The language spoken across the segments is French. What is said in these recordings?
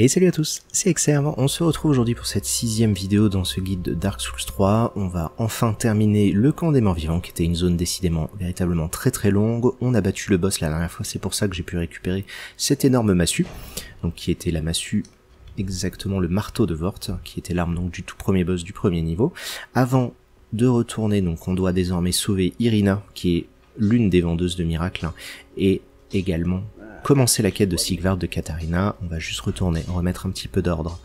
Et salut à tous, c'est Exerve, on se retrouve aujourd'hui pour cette sixième vidéo dans ce guide de Dark Souls 3. On va enfin terminer le camp des morts vivants, qui était une zone décidément véritablement très très longue. On a battu le boss la dernière fois, c'est pour ça que j'ai pu récupérer cette énorme massue, donc qui était la massue exactement le marteau de Vort, qui était l'arme du tout premier boss du premier niveau. Avant de retourner, donc on doit désormais sauver Irina, qui est l'une des vendeuses de miracles, et également commencer la quête de Sigvard de Katharina. On va juste retourner, remettre un petit peu d'ordre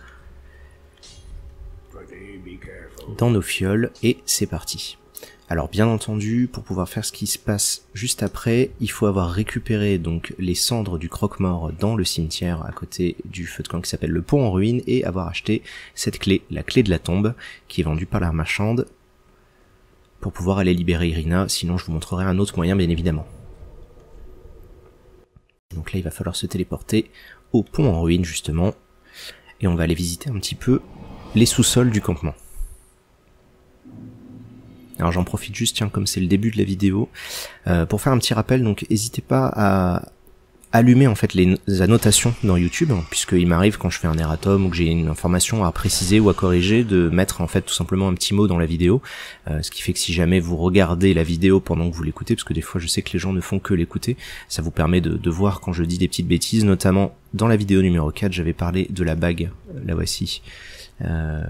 dans nos fioles, et c'est parti. Alors bien entendu, pour pouvoir faire ce qui se passe juste après, il faut avoir récupéré donc les cendres du croque-mort dans le cimetière à côté du feu de camp qui s'appelle le pont en ruine et avoir acheté cette clé, la clé de la tombe, qui est vendue par la marchande pour pouvoir aller libérer Irina, sinon je vous montrerai un autre moyen bien évidemment. Donc là il va falloir se téléporter au pont en ruine justement, et on va aller visiter un petit peu les sous-sols du campement. Alors j'en profite juste, tiens, comme c'est le début de la vidéo, euh, pour faire un petit rappel, donc n'hésitez pas à allumer en fait les annotations dans YouTube, puisqu'il m'arrive quand je fais un erratum ou que j'ai une information à préciser ou à corriger, de mettre en fait tout simplement un petit mot dans la vidéo, euh, ce qui fait que si jamais vous regardez la vidéo pendant que vous l'écoutez, parce que des fois je sais que les gens ne font que l'écouter, ça vous permet de, voir quand je dis des petites bêtises, notamment dans la vidéo numéro 4, j'avais parlé de la bague, la voici. Euh,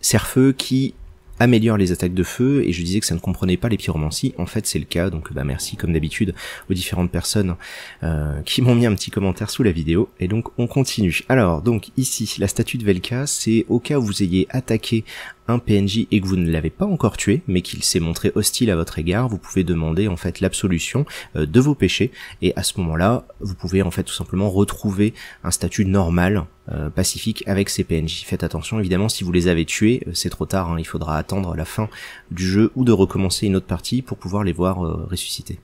Cerfeux qui améliore les attaques de feu et je disais que ça ne comprenait pas les pyromancies. En fait c'est le cas donc bah merci comme d'habitude aux différentes personnes euh, qui m'ont mis un petit commentaire sous la vidéo et donc on continue. Alors donc ici la statue de Velka c'est au cas où vous ayez attaqué un PNJ et que vous ne l'avez pas encore tué, mais qu'il s'est montré hostile à votre égard, vous pouvez demander en fait l'absolution euh, de vos péchés, et à ce moment-là, vous pouvez en fait tout simplement retrouver un statut normal, euh, pacifique avec ces PNJ. Faites attention, évidemment, si vous les avez tués, euh, c'est trop tard, hein, il faudra attendre la fin du jeu ou de recommencer une autre partie pour pouvoir les voir ressusciter.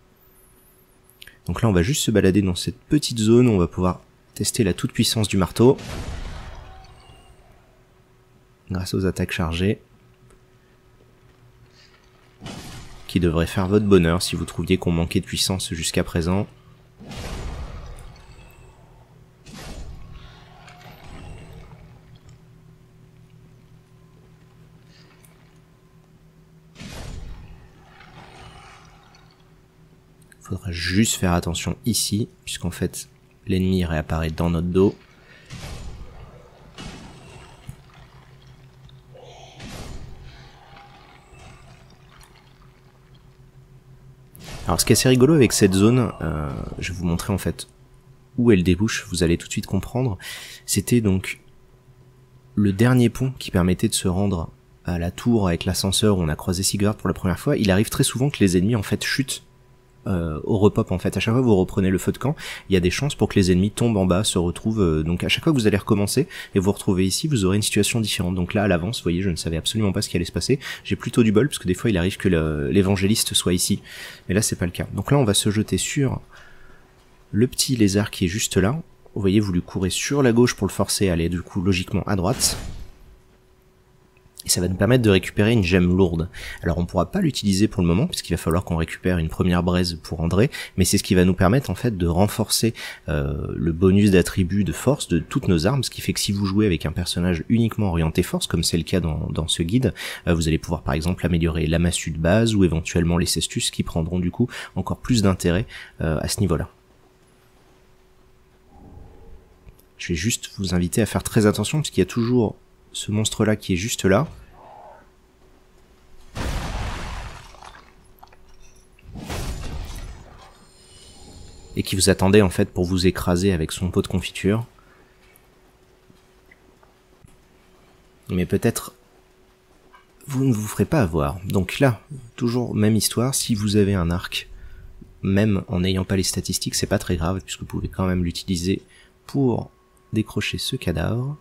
Donc là, on va juste se balader dans cette petite zone, on va pouvoir tester la toute puissance du marteau grâce aux attaques chargées. Qui devrait faire votre bonheur si vous trouviez qu'on manquait de puissance jusqu'à présent. Faudra juste faire attention ici, puisqu'en fait l'ennemi réapparaît dans notre dos. Alors ce qui est assez rigolo avec cette zone, euh, je vais vous montrer en fait où elle débouche, vous allez tout de suite comprendre. C'était donc le dernier pont qui permettait de se rendre à la tour avec l'ascenseur où on a croisé Sigurd pour la première fois. Il arrive très souvent que les ennemis en fait chutent euh, au repop en fait. À chaque fois que vous reprenez le feu de camp, il y a des chances pour que les ennemis tombent en bas, se retrouvent. Euh, donc à chaque fois que vous allez recommencer et vous retrouvez ici, vous aurez une situation différente. Donc là à l'avance, vous voyez, je ne savais absolument pas ce qui allait se passer. J'ai plutôt du bol parce que des fois il arrive que l'évangéliste soit ici, mais là c'est pas le cas. Donc là on va se jeter sur le petit lézard qui est juste là. Vous voyez, vous lui courez sur la gauche pour le forcer à aller du coup logiquement à droite et ça va nous permettre de récupérer une gemme lourde. Alors on pourra pas l'utiliser pour le moment puisqu'il va falloir qu'on récupère une première braise pour André, mais c'est ce qui va nous permettre en fait de renforcer euh, le bonus d'attribut de force de toutes nos armes, ce qui fait que si vous jouez avec un personnage uniquement orienté force, comme c'est le cas dans, ce guide, euh, vous allez pouvoir par exemple améliorer la massue de base ou éventuellement les cestus qui prendront du coup encore plus d'intérêt euh, à ce niveau-là. Je vais juste vous inviter à faire très attention parce qu'il y a toujours ce monstre là qui est juste là. Et qui vous attendait en fait pour vous écraser avec son pot de confiture. Mais peut-être vous ne vous ferez pas avoir. Donc là, toujours même histoire, si vous avez un arc, même en n'ayant pas les statistiques, c'est pas très grave, puisque vous pouvez quand même l'utiliser pour décrocher ce cadavre.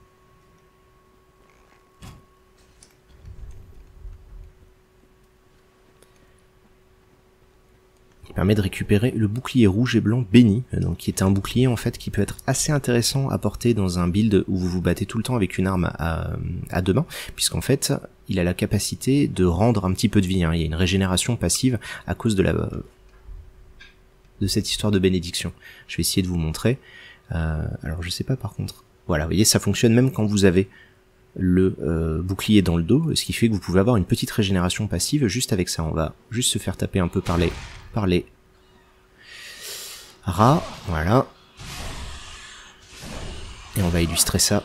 Permet de récupérer le bouclier rouge et blanc béni, euh, donc qui est un bouclier en fait qui peut être assez intéressant à porter dans un build où vous vous battez tout le temps avec une arme à, à deux mains, puisqu'en fait il a la capacité de rendre un petit peu de vie, hein. il y a une régénération passive à cause de la de cette histoire de bénédiction. Je vais essayer de vous montrer. Euh, alors je sais pas par contre. Voilà, vous voyez, ça fonctionne même quand vous avez le euh, bouclier dans le dos, ce qui fait que vous pouvez avoir une petite régénération passive juste avec ça. On va juste se faire taper un peu par les, par les rats, voilà. Et on va illustrer ça.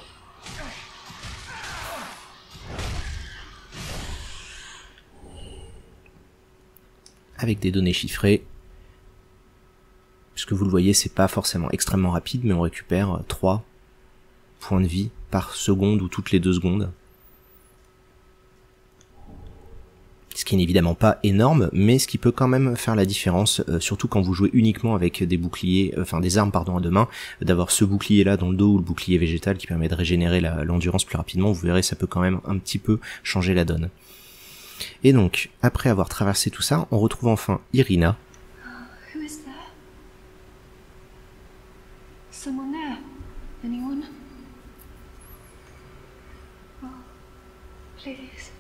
Avec des données chiffrées. Puisque vous le voyez, c'est pas forcément extrêmement rapide, mais on récupère 3 points de vie par seconde ou toutes les deux secondes. Ce qui n'est évidemment pas énorme, mais ce qui peut quand même faire la différence, euh, surtout quand vous jouez uniquement avec des boucliers, euh, enfin des armes pardon à deux mains, d'avoir ce bouclier là dans le dos ou le bouclier végétal qui permet de régénérer l'endurance plus rapidement, vous verrez ça peut quand même un petit peu changer la donne. Et donc, après avoir traversé tout ça, on retrouve enfin Irina. Anyone? Oh, please,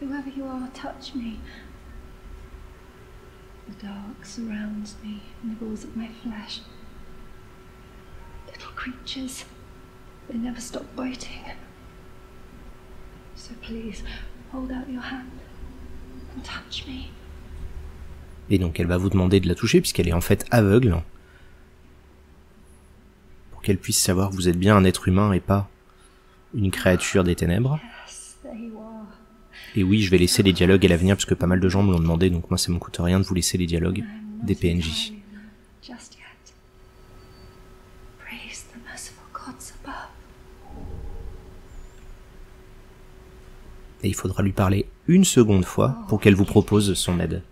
whoever you are, touch me. The dark surrounds me, nibbles at my flesh. Little creatures, they never stop biting. So please, hold out your hand and touch me. Et donc elle va vous demander de la toucher puisqu'elle est en fait aveugle. Pour qu'elle puisse savoir que vous êtes bien un être humain et pas une créature des ténèbres. Yes, are. Et oui, je vais laisser les dialogues à l'avenir parce que pas mal de gens me l'ont demandé, donc moi ça me coûte rien de vous laisser les dialogues des PNJ. Et il faudra lui parler une seconde fois pour qu'elle vous propose son aide.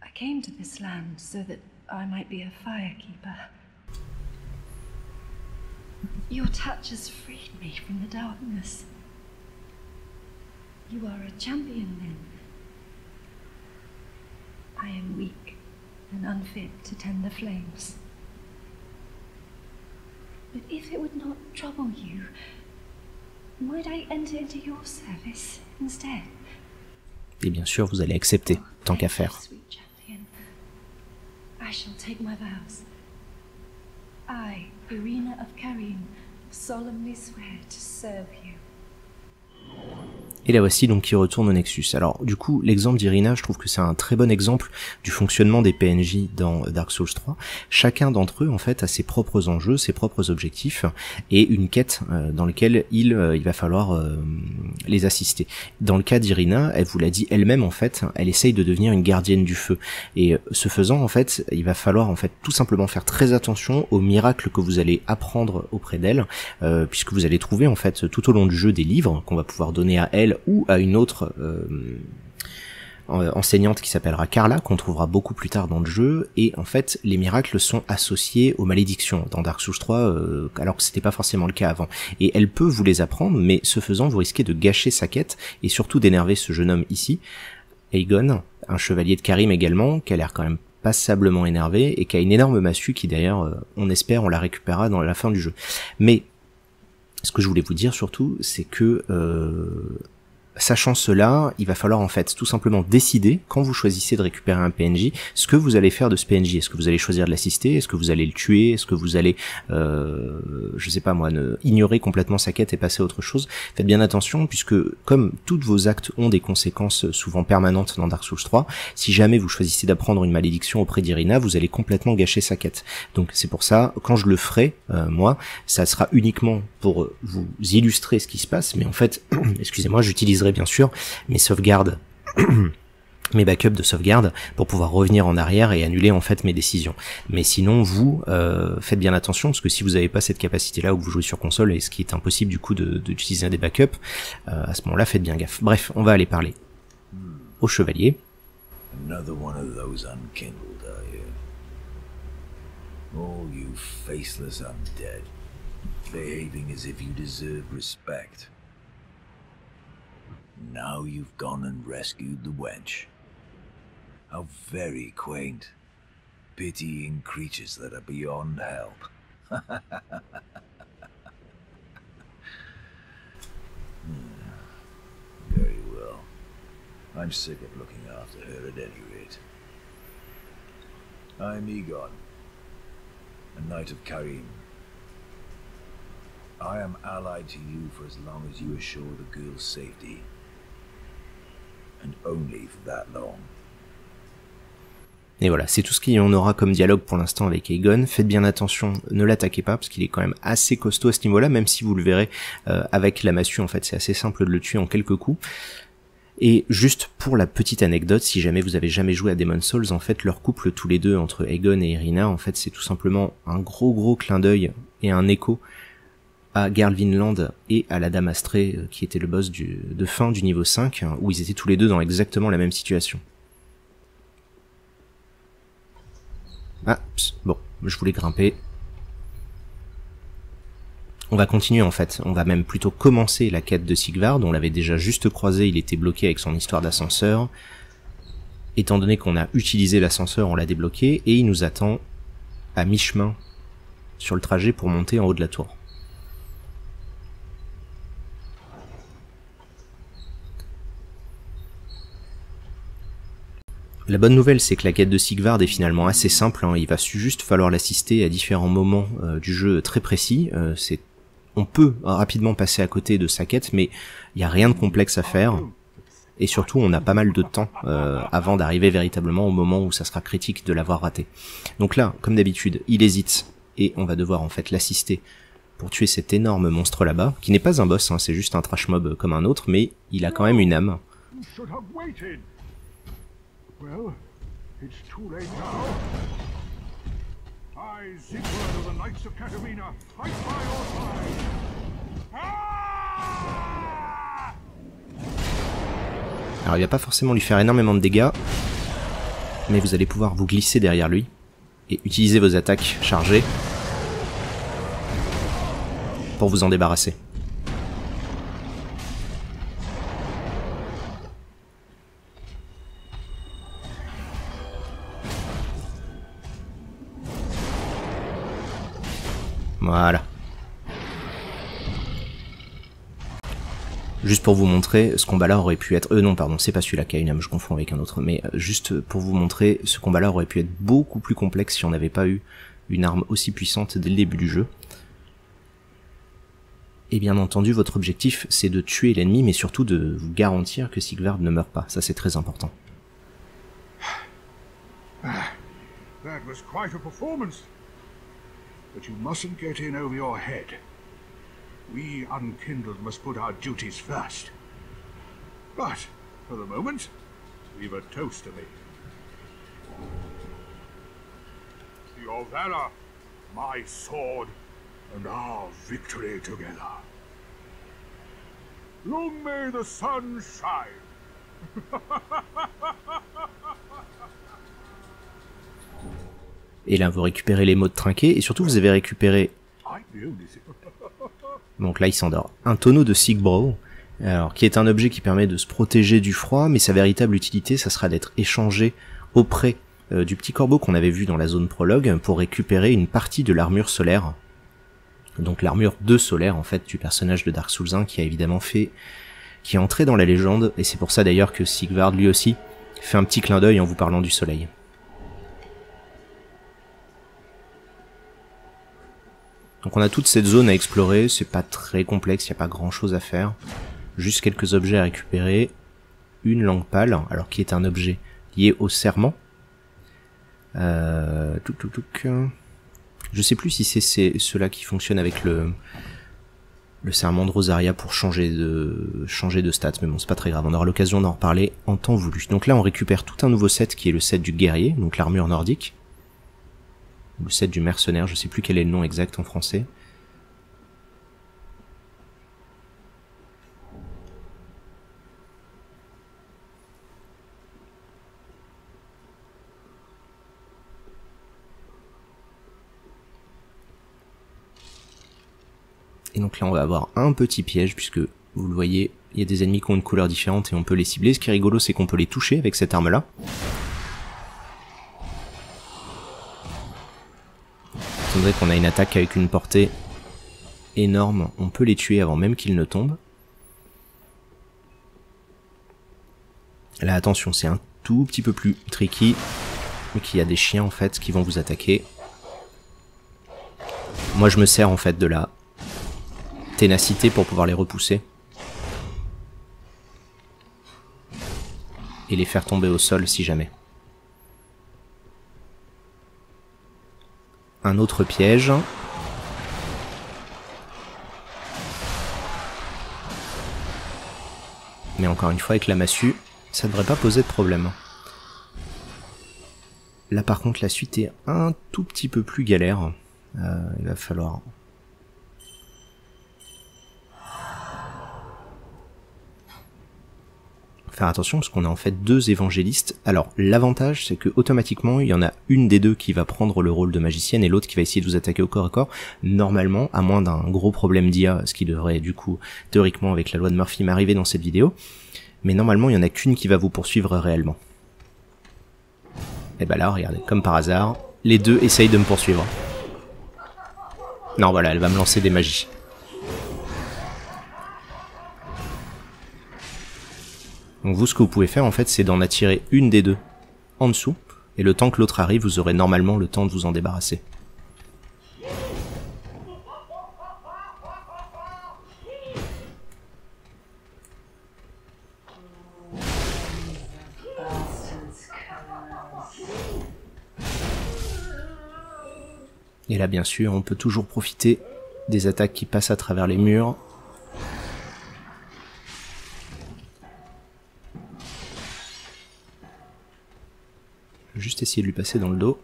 I came to this land so that I might be a firekeeper. Your touch has freed me from the darkness. You are a champion then. I am weak and unfit to tend the flames. But if it would not trouble you, might I enter into your service instead? Et bien sûr, vous allez accepter, oh, tant qu'à faire. Sweet champion. I shall take my vows. I, Irina of Karim, solemnly swear to serve you. Et la voici donc qui retourne au Nexus. Alors du coup, l'exemple d'Irina, je trouve que c'est un très bon exemple du fonctionnement des PNJ dans Dark Souls 3. Chacun d'entre eux, en fait, a ses propres enjeux, ses propres objectifs, et une quête euh, dans laquelle il, euh, il va falloir euh, les assister. Dans le cas d'Irina, elle vous l'a dit elle-même, en fait, elle essaye de devenir une gardienne du feu. Et ce faisant, en fait, il va falloir, en fait, tout simplement faire très attention aux miracles que vous allez apprendre auprès d'elle, puisque vous allez trouver, en fait, tout au long du jeu des livres qu'on va pouvoir donner à elle ou à une autre euh, euh, enseignante qui s'appellera Carla, qu'on trouvera beaucoup plus tard dans le jeu, et en fait, les miracles sont associés aux malédictions dans Dark Souls 3, euh, alors que c'était pas forcément le cas avant. Et elle peut vous les apprendre, mais ce faisant, vous risquez de gâcher sa quête, et surtout d'énerver ce jeune homme ici, Aegon, un chevalier de Karim également, qui a l'air quand même passablement énervé, et qui a une énorme massue qui d'ailleurs, on espère, on la récupérera dans la fin du jeu. Mais ce que je voulais vous dire surtout, c'est que euh, sachant cela, il va falloir en fait tout simplement décider quand vous choisissez de récupérer un PNJ, ce que vous allez faire de ce PNJ. Est-ce que vous allez choisir de l'assister? Est-ce que vous allez le tuer? Est-ce que vous allez, euh, je sais pas moi, ignorer complètement sa quête et passer à autre chose? Faites bien attention puisque comme tous vos actes ont des conséquences souvent permanentes dans Dark Souls 3, si jamais vous choisissez d'apprendre une malédiction auprès d'Irina, vous allez complètement gâcher sa quête. Donc c'est pour ça, quand je le ferai, euh, moi, ça sera uniquement pour vous illustrer ce qui se passe, mais en fait, excusez-moi, j'utiliserai bien sûr mes sauvegardes mes backups de sauvegarde pour pouvoir revenir en arrière et annuler en fait mes décisions. Mais sinon, vous euh, faites bien attention parce que si vous n'avez pas cette capacité-là ou que vous jouez sur console et ce qui est impossible du coup de- d'utiliser des backups, euh, à ce moment-là, faites bien gaffe. Bref, on va aller parler au chevalier. Now you've gone and rescued the wench. How very quaint. Pitying creatures that are beyond help. Hmm. Very well. I'm sick of looking after her at any rate. I'm Egon, a knight of Karim. I am allied to you for as long as you assure the girl's safety. Et voilà, c'est tout ce qu'il y en aura comme dialogue pour l'instant avec Aegon. Faites bien attention, ne l'attaquez pas, parce qu'il est quand même assez costaud à ce niveau-là, même si vous le verrez euh, avec la massue, en fait, c'est assez simple de le tuer en quelques coups. Et juste pour la petite anecdote, si jamais vous avez jamais joué à Demon's Souls, en fait, leur couple tous les deux entre Aegon et Irina, en fait, c'est tout simplement un gros gros clin d'œil et un écho à Garlvinland et à la Dame Astrée, euh, qui était le boss de fin du niveau 5, hein, où ils étaient tous les deux dans exactement la même situation. Ah, bon, je voulais grimper. On va continuer en fait, on va même plutôt commencer la quête de Sigvard, on l'avait déjà juste croisé, il était bloqué avec son histoire d'ascenseur. Étant donné qu'on a utilisé l'ascenseur, on l'a débloqué, et il nous attend à mi-chemin sur le trajet pour monter en haut de la tour. La bonne nouvelle, c'est que la quête de Sigvard est finalement assez simple. hein. Il va juste falloir l'assister à différents moments euh, du jeu très précis. Euh, on peut rapidement passer à côté de sa quête, mais il n'y a rien de complexe à faire. Et surtout, on a pas mal de temps euh, avant d'arriver véritablement au moment où ça sera critique de l'avoir raté. Donc là, comme d'habitude, il hésite et on va devoir en fait l'assister pour tuer cet énorme monstre là-bas, qui n'est pas un boss, hein, c'est juste un trash mob comme un autre, mais il a quand même une âme. Well, it's too late now. I, the of fight by. Ah! Alors il va pas forcément lui faire énormément de dégâts, mais vous allez pouvoir vous glisser derrière lui et utiliser vos attaques chargées pour vous en débarrasser. Voilà. Juste pour vous montrer, ce combat-là aurait pu être... Euh non, pardon, c'est pas celui-là qui a une âme, je confonds avec un autre. Mais euh, juste pour vous montrer, ce combat-là aurait pu être beaucoup plus complexe si on n'avait pas eu une arme aussi puissante dès le début du jeu. Et bien entendu, votre objectif, c'est de tuer l'ennemi, mais surtout de vous garantir que Sigvard ne meurt pas. Ça, c'est très important. That was quite a performance. But you mustn't get in over your head. We unkindled must put our duties first. But, for the moment, leave a toast to me. Your valor, my sword, and our victory together. Long may the sun shine. Et là, vous récupérez les mots de trinquet, et surtout, vous avez récupéré. Donc là, il s'endort. Un tonneau de Sigbro, alors qui est un objet qui permet de se protéger du froid, mais sa véritable utilité, ça sera d'être échangé auprès euh, du petit corbeau qu'on avait vu dans la zone prologue pour récupérer une partie de l'armure solaire. Donc l'armure de solaire en fait du personnage de Dark Souls 1 qui a évidemment fait qui est entré dans la légende et c'est pour ça d'ailleurs que Sigvard lui aussi fait un petit clin d'œil en vous parlant du soleil. Donc on a toute cette zone à explorer, c'est pas très complexe, il a pas grand chose à faire. Juste quelques objets à récupérer. Une langue pâle, alors qui est un objet lié au serment. Euh, touc. Je sais plus si c'est ceux-là qui fonctionnent avec le le serment de Rosaria pour changer de changer de stats, mais bon c'est pas très grave, on aura l'occasion d'en reparler en temps voulu. Donc là on récupère tout un nouveau set qui est le set du guerrier, donc l'armure nordique le set du mercenaire, je sais plus quel est le nom exact en français. Et donc là on va avoir un petit piège puisque vous le voyez, il y a des ennemis qui ont une couleur différente et on peut les cibler. Ce qui est rigolo c'est qu'on peut les toucher avec cette arme là. Qu'on a une attaque avec une portée énorme, on peut les tuer avant même qu'ils ne tombent. Là attention, c'est un tout petit peu plus tricky, mais qu'il y a des chiens en fait qui vont vous attaquer. Moi je me sers en fait de la ténacité pour pouvoir les repousser. Et les faire tomber au sol si jamais. Un autre piège. Mais encore une fois avec la massue, ça devrait pas poser de problème. Là par contre la suite est un tout petit peu plus galère. Euh, il va falloir faire attention parce qu'on a en fait deux évangélistes. Alors l'avantage c'est que automatiquement il y en a une des deux qui va prendre le rôle de magicienne et l'autre qui va essayer de vous attaquer au corps à corps. Normalement, à moins d'un gros problème d'IA, ce qui devrait du coup théoriquement avec la loi de Murphy m'arriver dans cette vidéo. Mais normalement il y en a qu'une qui va vous poursuivre réellement. Et bah là regardez, comme par hasard, les deux essayent de me poursuivre. Non voilà, elle va me lancer des magies. Donc vous, ce que vous pouvez faire en fait, c'est d'en attirer une des deux en dessous, et le temps que l'autre arrive, vous aurez normalement le temps de vous en débarrasser. Et là, bien sûr, on peut toujours profiter des attaques qui passent à travers les murs juste essayer de lui passer dans le dos.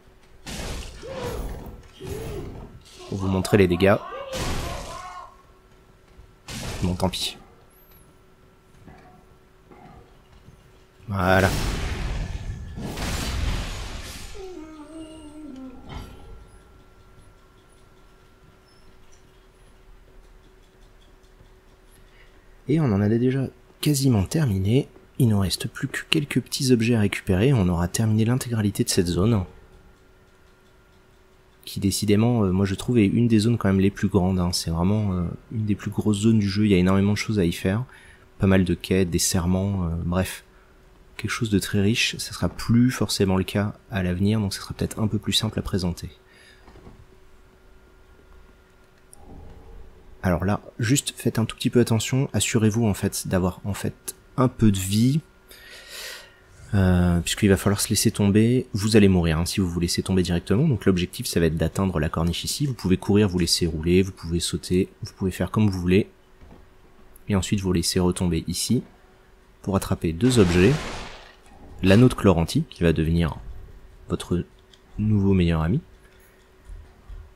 Pour vous montrer les dégâts. Bon, tant pis. Voilà. Et on en a déjà quasiment terminé. Il nous reste plus que quelques petits objets à récupérer, on aura terminé l'intégralité de cette zone. Qui décidément, euh, moi je trouve, est une des zones quand même les plus grandes. Hein. C'est vraiment euh, une des plus grosses zones du jeu, il y a énormément de choses à y faire. Pas mal de quêtes, des serments, euh, bref. Quelque chose de très riche, ça sera plus forcément le cas à l'avenir, donc ça sera peut-être un peu plus simple à présenter. Alors là, juste faites un tout petit peu attention, assurez-vous en fait d'avoir en fait un peu de vie. Euh, puisqu'il va falloir se laisser tomber, vous allez mourir hein, si vous vous laissez tomber directement, donc l'objectif ça va être d'atteindre la corniche ici, vous pouvez courir, vous laisser rouler, vous pouvez sauter, vous pouvez faire comme vous voulez, et ensuite vous laissez retomber ici, pour attraper deux objets, l'anneau de Chloranti, qui va devenir votre nouveau meilleur ami,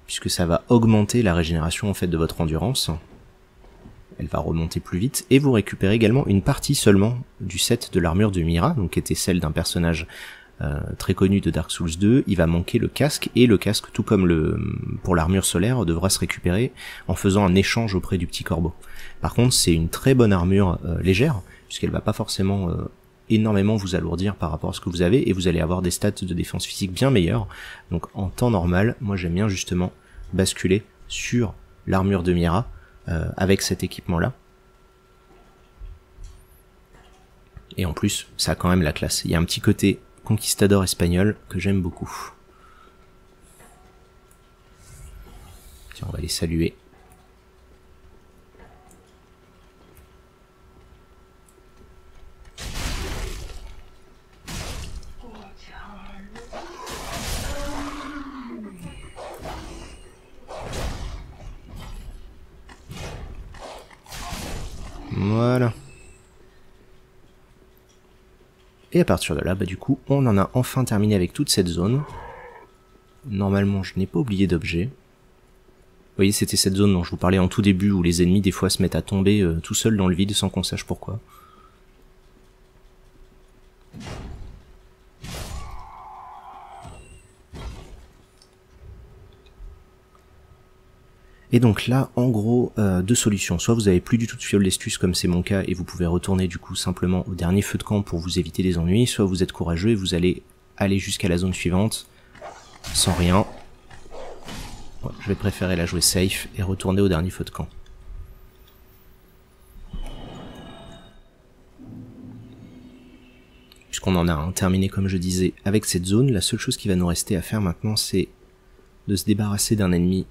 puisque ça va augmenter la régénération en fait de votre endurance, elle va remonter plus vite, et vous récupérez également une partie seulement du set de l'armure de Mira, donc qui était celle d'un personnage euh, très connu de Dark Souls 2, il va manquer le casque, et le casque, tout comme le pour l'armure solaire, devra se récupérer en faisant un échange auprès du petit corbeau. Par contre, c'est une très bonne armure euh, légère, puisqu'elle va pas forcément euh, énormément vous alourdir par rapport à ce que vous avez, et vous allez avoir des stats de défense physique bien meilleures. Donc en temps normal, moi j'aime bien justement basculer sur l'armure de Mira, avec cet équipement-là. Et en plus, ça a quand même la classe. Il y a un petit côté conquistador espagnol que j'aime beaucoup. Tiens, on va les saluer. Voilà. Et à partir de là, bah du coup, on en a enfin terminé avec toute cette zone. Normalement, je n'ai pas oublié d'objet. Vous voyez, c'était cette zone dont je vous parlais en tout début, où les ennemis des fois se mettent à tomber euh, tout seuls dans le vide sans qu'on sache pourquoi. Et donc là, en gros, euh, deux solutions. Soit vous avez plus du tout de fiole d'estus comme c'est mon cas et vous pouvez retourner du coup simplement au dernier feu de camp pour vous éviter des ennuis, soit vous êtes courageux et vous allez aller jusqu'à la zone suivante sans rien. je vais préférer la jouer safe et retourner au dernier feu de camp. puisqu'on en a terminé comme je disais avec cette zone, la seule chose qui va nous rester à faire maintenant c'est de se débarrasser d'un ennemi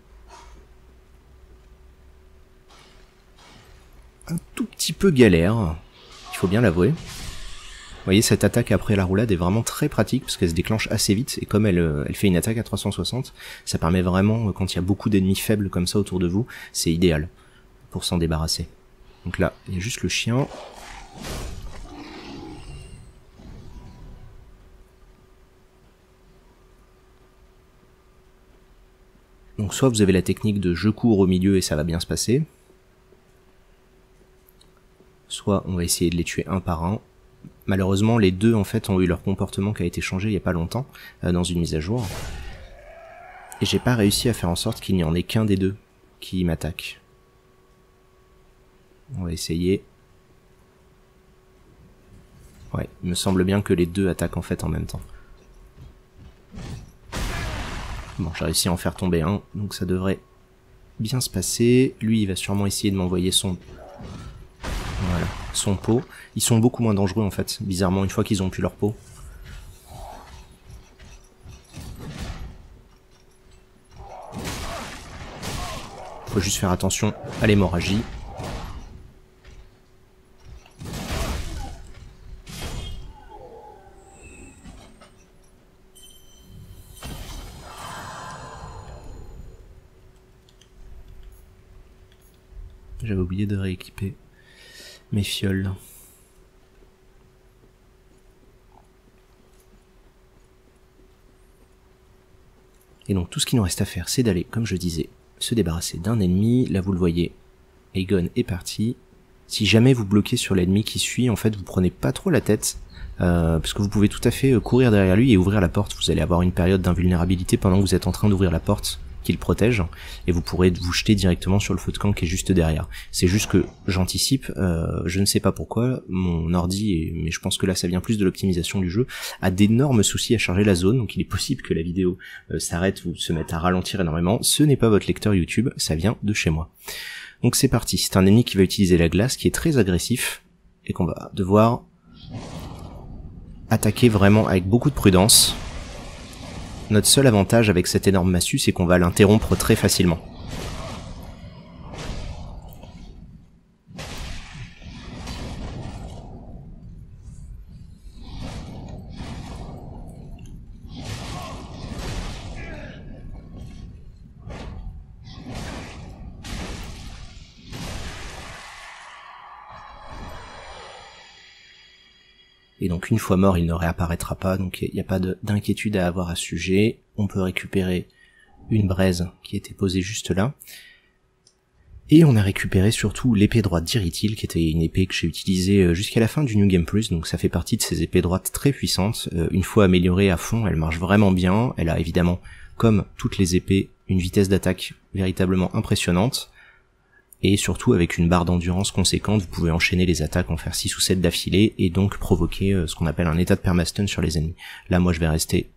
tout petit peu galère, il faut bien l'avouer. Vous voyez, cette attaque après la roulade est vraiment très pratique parce qu'elle se déclenche assez vite et comme elle, euh, elle fait une attaque à 360, ça permet vraiment, euh, quand il y a beaucoup d'ennemis faibles comme ça autour de vous, c'est idéal pour s'en débarrasser. Donc là, il y a juste le chien. Donc soit vous avez la technique de je cours au milieu et ça va bien se passer, soit on va essayer de les tuer un par un. Malheureusement, les deux en fait ont eu leur comportement qui a été changé il y a pas longtemps euh, dans une mise à jour. Et j'ai pas réussi à faire en sorte qu'il n'y en ait qu'un des deux qui m'attaque. On va essayer. Ouais, il me semble bien que les deux attaquent en fait en même temps. Bon, j'ai réussi à en faire tomber un, donc ça devrait bien se passer. Lui, il va sûrement essayer de m'envoyer son voilà, son pot. Ils sont beaucoup moins dangereux en fait, bizarrement, une fois qu'ils ont pu leur peau. Faut juste faire attention à l'hémorragie. J'avais oublié de rééquiper mes fioles. Et donc tout ce qu'il nous reste à faire, c'est d'aller, comme je disais, se débarrasser d'un ennemi. Là, vous le voyez, Aegon est parti. Si jamais vous bloquez sur l'ennemi qui suit, en fait, vous prenez pas trop la tête. Euh, parce que vous pouvez tout à fait euh, courir derrière lui et ouvrir la porte. Vous allez avoir une période d'invulnérabilité pendant que vous êtes en train d'ouvrir la porte qu'il protège et vous pourrez vous jeter directement sur le feu de camp qui est juste derrière. C'est juste que j'anticipe, euh, je ne sais pas pourquoi, mon ordi, mais je pense que là ça vient plus de l'optimisation du jeu, a d'énormes soucis à charger la zone, donc il est possible que la vidéo euh, s'arrête ou se mette à ralentir énormément. Ce n'est pas votre lecteur YouTube, ça vient de chez moi. Donc c'est parti, c'est un ennemi qui va utiliser la glace, qui est très agressif, et qu'on va devoir attaquer vraiment avec beaucoup de prudence. Notre seul avantage avec cette énorme massue, c'est qu'on va l'interrompre très facilement. Et donc une fois mort, il ne réapparaîtra pas, donc il n'y a pas d'inquiétude à avoir à ce sujet. On peut récupérer une braise qui était posée juste là. Et on a récupéré surtout l'épée droite d'Iritil, qui était une épée que j'ai utilisée euh, jusqu'à la fin du New Game Plus, donc ça fait partie de ces épées droites très puissantes. Euh, une fois améliorée à fond, elle marche vraiment bien. Elle a évidemment, comme toutes les épées, une vitesse d'attaque véritablement impressionnante et surtout avec une barre d'endurance conséquente, vous pouvez enchaîner les attaques, en faire 6 ou 7 d'affilée, et donc provoquer euh, ce qu'on appelle un état de permastun sur les ennemis. Là, moi, je vais rester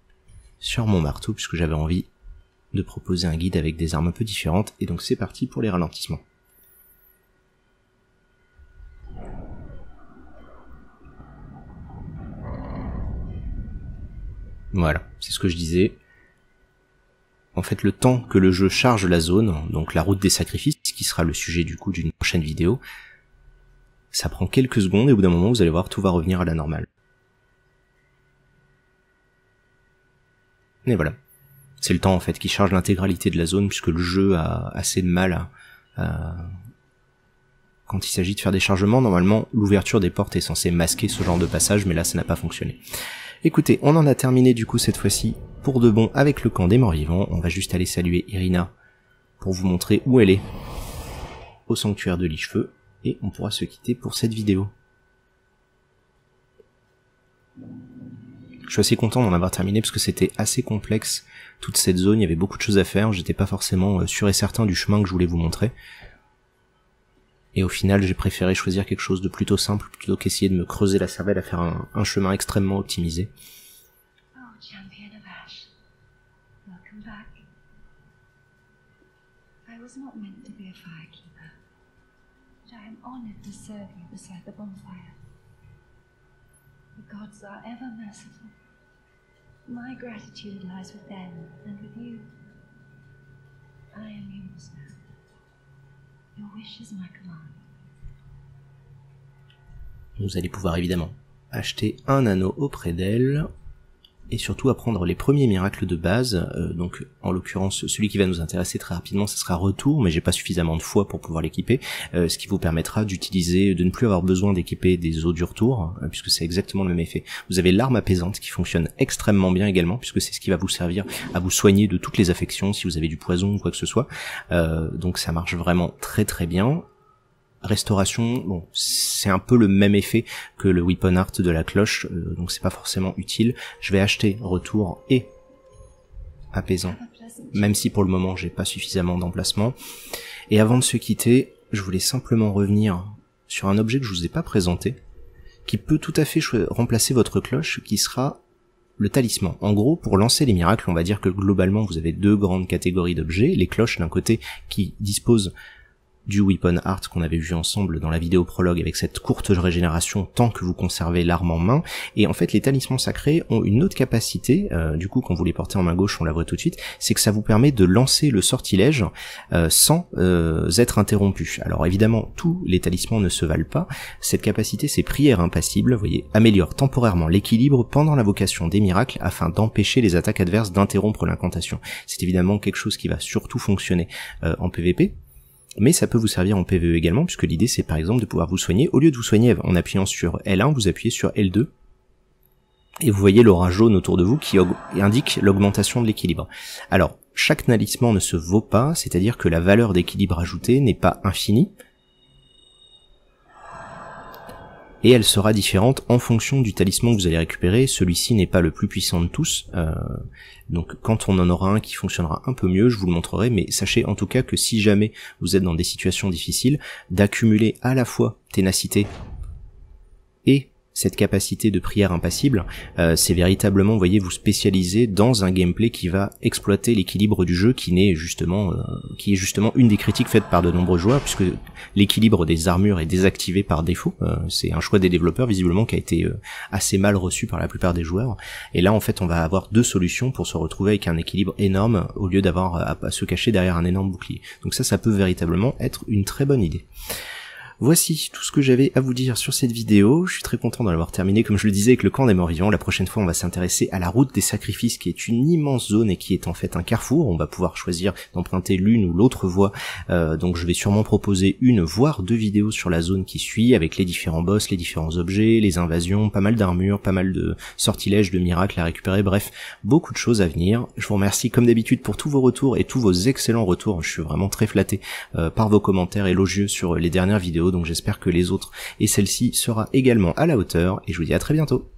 sur mon marteau, puisque j'avais envie de proposer un guide avec des armes un peu différentes, et donc c'est parti pour les ralentissements. Voilà, c'est ce que je disais en fait le temps que le jeu charge la zone, donc la route des sacrifices, qui sera le sujet du coup d'une prochaine vidéo, ça prend quelques secondes et au bout d'un moment vous allez voir tout va revenir à la normale. Et voilà. C'est le temps en fait qui charge l'intégralité de la zone puisque le jeu a assez de mal quand il s'agit de faire des chargements, normalement l'ouverture des portes est censée masquer ce genre de passage mais là ça n'a pas fonctionné. Écoutez, on en a terminé du coup cette fois-ci pour de bon avec le camp des morts vivants. On va juste aller saluer Irina pour vous montrer où elle est au sanctuaire de Lichefeu et on pourra se quitter pour cette vidéo. Je suis assez content d'en avoir terminé parce que c'était assez complexe toute cette zone, il y avait beaucoup de choses à faire, j'étais pas forcément euh, sûr et certain du chemin que je voulais vous montrer. Et au final, j'ai préféré choisir quelque chose de plutôt simple plutôt qu'essayer de me creuser la cervelle à faire un, chemin extrêmement optimisé. Oh. My gratitude lies with them and with you. I am yours now. Vous allez pouvoir évidemment acheter un anneau auprès d'elle et surtout apprendre les premiers miracles de base. Euh, donc en l'occurrence celui qui va nous intéresser très rapidement ce sera retour, mais j'ai pas suffisamment de foi pour pouvoir l'équiper, euh, ce qui vous permettra d'utiliser, de ne plus avoir besoin d'équiper des eaux du retour, euh, puisque c'est exactement le même effet. Vous avez l'arme apaisante qui fonctionne extrêmement bien également, puisque c'est ce qui va vous servir à vous soigner de toutes les affections si vous avez du poison ou quoi que ce soit. donc ça marche vraiment très très bien restauration, bon, c'est un peu le même effet que le weapon art de la cloche, euh, donc c'est pas forcément utile. Je vais acheter retour et apaisant, même si pour le moment j'ai pas suffisamment d'emplacement. Et avant de se quitter, je voulais simplement revenir sur un objet que je vous ai pas présenté, qui peut tout à fait remplacer votre cloche, qui sera le talisman. En gros, pour lancer les miracles, on va dire que globalement vous avez deux grandes catégories d'objets, les cloches d'un côté qui disposent du weapon art qu'on avait vu ensemble dans la vidéo prologue avec cette courte régénération tant que vous conservez l'arme en main. Et en fait, les talismans sacrés ont une autre capacité, euh, du coup quand vous les portez en main gauche, on la voit tout de suite, c'est que ça vous permet de lancer le sortilège euh, sans euh, être interrompu. Alors évidemment, tous les talismans ne se valent pas. Cette capacité, c'est prière impassible, vous voyez, améliore temporairement l'équilibre pendant l'invocation des miracles afin d'empêcher les attaques adverses d'interrompre l'incantation. C'est évidemment quelque chose qui va surtout fonctionner en PvP, mais ça peut vous servir en PvE également, puisque l'idée c'est par exemple de pouvoir vous soigner, au lieu de vous soigner en appuyant sur L1, vous appuyez sur L2, et vous voyez l'aura jaune autour de vous qui indique l'augmentation de l'équilibre. Alors, chaque talisman ne se vaut pas, c'est-à-dire que la valeur d'équilibre ajoutée n'est pas infinie, et elle sera différente en fonction du talisman que vous allez récupérer. Celui-ci n'est pas le plus puissant de tous, euh, donc quand on en aura un qui fonctionnera un peu mieux, je vous le montrerai, mais sachez en tout cas que si jamais vous êtes dans des situations difficiles, d'accumuler à la fois ténacité et cette capacité de prière impassible, euh, c'est véritablement, vous voyez, vous spécialiser dans un gameplay qui va exploiter l'équilibre du jeu, qui n'est justement, euh, qui est justement une des critiques faites par de nombreux joueurs, puisque l'équilibre des armures est désactivé par défaut. Euh, c'est un choix des développeurs visiblement qui a été assez mal reçu par la plupart des joueurs. Et là, en fait, on va avoir deux solutions pour se retrouver avec un équilibre énorme au lieu d'avoir à se cacher derrière un énorme bouclier. Donc ça, ça peut véritablement être une très bonne idée. Voici tout ce que j'avais à vous dire sur cette vidéo. Je suis très content d'en avoir terminé, comme je le disais, avec le camp des vivants. La prochaine fois, on va s'intéresser à la route des sacrifices, qui est une immense zone et qui est en fait un carrefour. On va pouvoir choisir d'emprunter l'une ou l'autre voie. Euh, donc je vais sûrement proposer une, voire deux vidéos sur la zone qui suit, avec les différents boss, les différents objets, les invasions, pas mal d'armures, pas mal de sortilèges, de miracles à récupérer. Bref, beaucoup de choses à venir. Je vous remercie comme d'habitude pour tous vos retours et tous vos excellents retours. Je suis vraiment très flatté euh, par vos commentaires élogieux sur les dernières vidéos donc j'espère que les autres et celle-ci sera également à la hauteur, et je vous dis à très bientôt.